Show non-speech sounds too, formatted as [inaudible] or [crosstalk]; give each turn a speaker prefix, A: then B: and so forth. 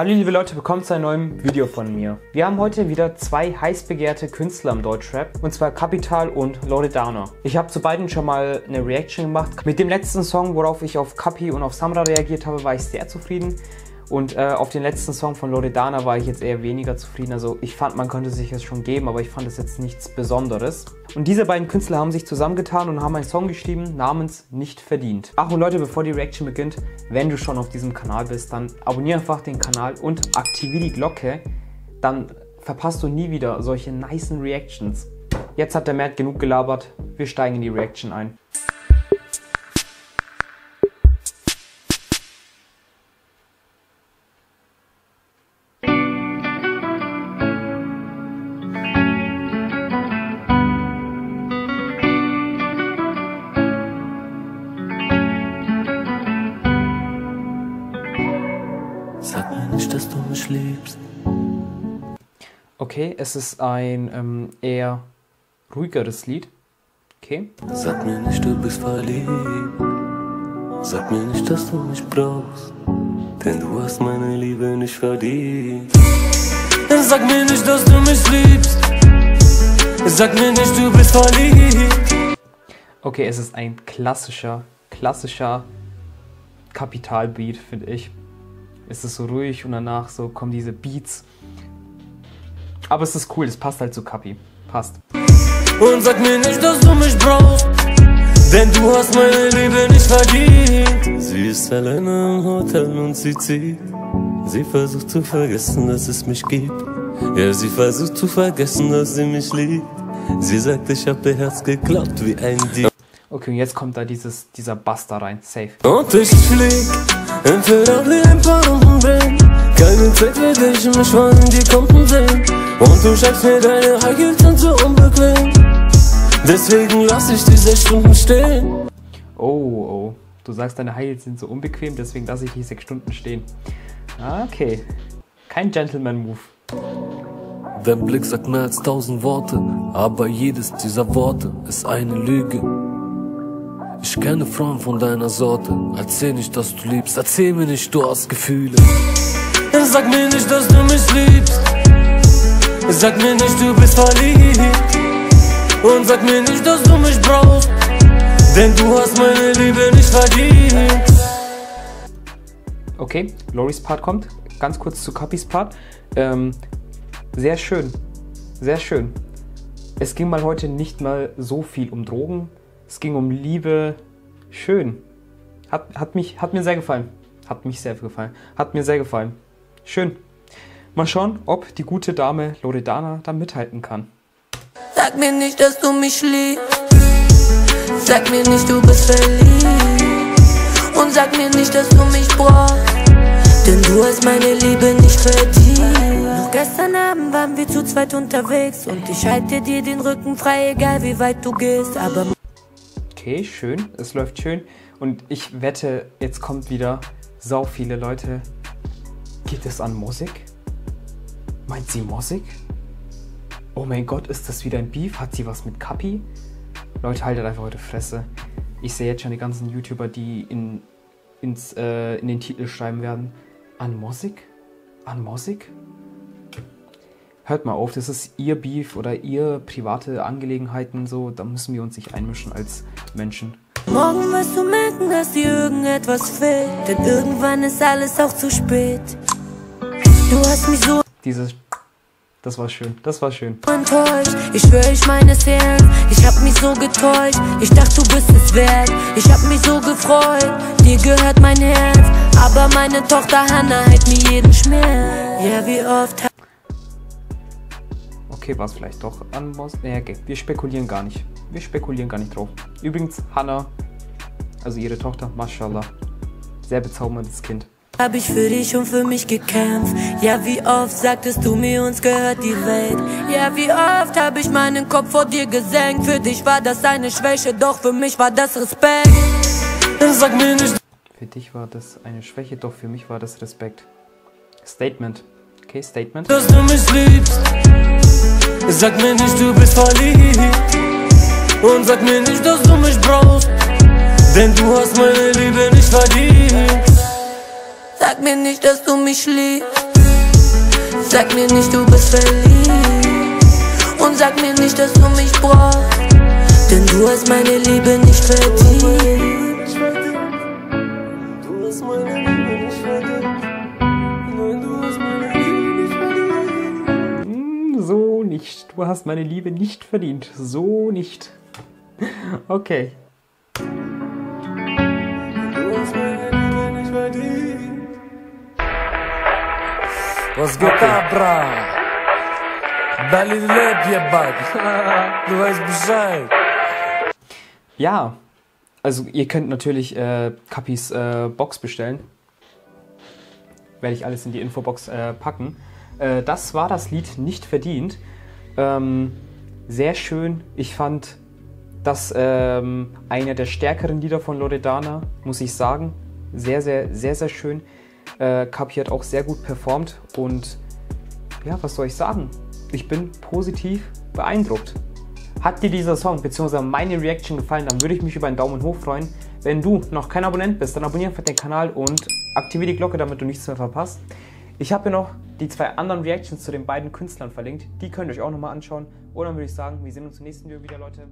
A: Hallo liebe Leute, willkommen zu einem neuen Video von mir. Wir haben heute wieder zwei heiß begehrte Künstler im Deutschrap, und zwar Capital und Loredana. Ich habe zu beiden schon mal eine Reaction gemacht. Mit dem letzten Song, worauf ich auf Capi und auf Samra reagiert habe, war ich sehr zufrieden. Und äh, auf den letzten Song von Loredana war ich jetzt eher weniger zufrieden. Also ich fand, man könnte sich es schon geben, aber ich fand es jetzt nichts Besonderes. Und diese beiden Künstler haben sich zusammengetan und haben einen Song geschrieben namens Nicht verdient. Ach und Leute, bevor die Reaction beginnt, wenn du schon auf diesem Kanal bist, dann abonniere einfach den Kanal und aktiviere die Glocke. Dann verpasst du nie wieder solche nice Reactions. Jetzt hat der Matt genug gelabert. Wir steigen in die Reaction ein.
B: Nicht, dass du mich liebst.
A: Okay, es ist ein ähm, eher ruhigeres Lied. Okay.
B: Sag mir nicht, du bist verliebt. Sag mir nicht, dass du mich brauchst. Denn du hast meine Liebe nicht verdient. Sag mir nicht, dass du mich liebst. Sag mir nicht, du bist verliebt.
A: Okay, es ist ein klassischer, klassischer Kapitalbeat, finde ich. Es ist so ruhig und danach so kommen diese Beats. Aber es ist cool, es passt halt zu Kapi. Passt.
B: Und sag mir nicht, dass du mich brauchst. Denn du hast meine Liebe nicht verdient. Sie ist alleine im Hotel und sie zieht. Sie versucht zu vergessen, dass es mich gibt. Ja, sie versucht zu vergessen, dass sie mich liebt. Sie sagt, ich hab ihr Herz geklappt wie ein Dieb.
A: Okay, und jetzt kommt da dieses, dieser Bass da rein. Safe.
B: Und ich flieg Ferrari ein paar Runden drehen. Keine Zeit für dich, mich wollen die Kunden sehen. Und du schenkst mir deine High Heels sind so unbequem. Deswegen lass ich die sechs Stunden stehen.
A: Oh, oh. Du sagst, deine Heils sind so unbequem, deswegen lasse ich hier sechs Stunden stehen. Ah, Okay. Kein Gentleman-Move.
B: Dein Blick sagt mehr als tausend Worte, aber jedes dieser Worte ist eine Lüge. Ich kenne Frauen von deiner Sorte. Erzähl nicht, dass du liebst, erzähl mir nicht, du hast Gefühle. Sag mir nicht, dass du mich liebst. Sag mir nicht, du bist verliebt. Und sag mir nicht, dass du mich brauchst. Denn du hast meine Liebe nicht verdient.
A: Okay, Loris Part kommt. Ganz kurz zu Capis Part. Ähm, sehr schön. Sehr schön. Es ging mal heute nicht mal so viel um Drogen. Es ging um Liebe. Schön. Hat, hat, mich, hat mir sehr gefallen. Hat mich sehr gefallen. Hat mir sehr gefallen. Schön. Mal schauen, ob die gute Dame Loredana da mithalten kann.
C: Sag mir nicht, dass du mich liebst. Sag mir nicht, du bist verliebt. Und sag mir nicht, dass du mich brauchst. Denn du hast meine Liebe nicht verdient. Noch gestern Abend waren wir zu zweit unterwegs. Und ich halte dir den Rücken frei, egal wie weit du gehst. Aber
A: Okay, schön. Es läuft schön. Und ich wette, jetzt kommt wieder sau viele Leute. Geht es an Musik? Meint sie Musik? Oh mein Gott, ist das wieder ein Beef? Hat sie was mit Kapi? Leute, haltet einfach heute Fresse. Ich sehe jetzt schon die ganzen YouTuber, die in, ins, äh, in den Titel schreiben werden. An Musik? An Musik? Hört mal auf, das ist ihr Beef oder ihr private Angelegenheiten so. Da müssen wir uns nicht einmischen als Menschen.
C: morgen wirst du merken, dass dir irgendetwas fehlt. Denn irgendwann ist alles auch zu spät. Du hast mich so
A: Dieses. Das war schön. Das war schön.
C: enttäuscht. Ich schwör, ich meine es ernst. Ich hab mich so getäuscht. Ich dachte, du bist es wert. Ich hab mich so gefreut. Dir gehört mein Herz. Aber meine Tochter Hannah heilt mir jeden Schmerz. Ja, wie oft hab
A: Okay, war es vielleicht doch an Moss. Nee, okay. Wir spekulieren gar nicht. Wir spekulieren gar nicht drauf. Übrigens, Hannah, also ihre Tochter, Mashallah. Sehr bezauberndes Kind.
C: hab ich für dich und für mich gekämpft. Ja, wie oft sagtest du mir, uns gehört die Welt. Ja, wie oft hab ich meinen Kopf vor dir gesenkt. Für dich war das eine Schwäche, doch für mich war das Respekt.
B: Sag mir nicht,
A: Für dich war das eine Schwäche, doch für mich war das Respekt. Statement. Okay, Statement.
B: dass du mich liebst. Sag mir nicht, du bist verliebt. Und sag mir nicht, dass du mich brauchst. Denn du hast meine Liebe nicht verdient.
C: Sag mir nicht, dass du mich liebst. Sag mir nicht, du bist verliebt. Und sag mir nicht, dass du mich brauchst. Denn du hast meine Liebe nicht verdient.
B: Du hast meine Liebe nicht verdient.
A: So nicht. [laughs] Okay.
B: Du hast meine Liebe nicht verdient. Was geht ab, Bra? Berlin lebt, jebak. Du weißt Bescheid.
A: Ja, also ihr könnt natürlich äh, Kapis äh, Box bestellen. Werde ich alles in die Infobox äh, packen. Äh, das war das Lied Nicht verdient. Ähm, sehr schön. Ich fand das ähm, einer der stärkeren Lieder von Loredana, muss ich sagen. Sehr, sehr, sehr, sehr schön. Äh, Kapi hat auch sehr gut performt und ja, was soll ich sagen? Ich bin positiv beeindruckt. Hat dir dieser Song bzw. meine Reaction gefallen, dann würde ich mich über einen Daumen hoch freuen. Wenn du noch kein Abonnent bist, dann abonniere den Kanal und aktiviere die Glocke, damit du nichts mehr verpasst. Ich habe hier noch die zwei anderen Reactions zu den beiden Künstlern verlinkt. Die könnt ihr euch auch nochmal anschauen. Und dann würde ich sagen, wir sehen uns im nächsten Video wieder, Leute.